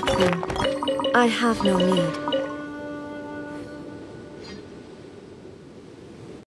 them. I have no need.